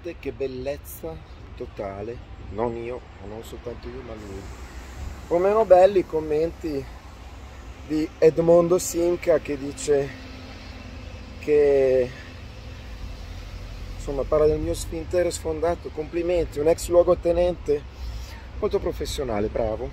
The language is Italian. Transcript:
Che bellezza totale, non io, non soltanto io, ma lui. O meno belli i commenti di Edmondo Sinca che dice che insomma parla del mio sfintere sfondato, complimenti, un ex luogotenente molto professionale, bravo.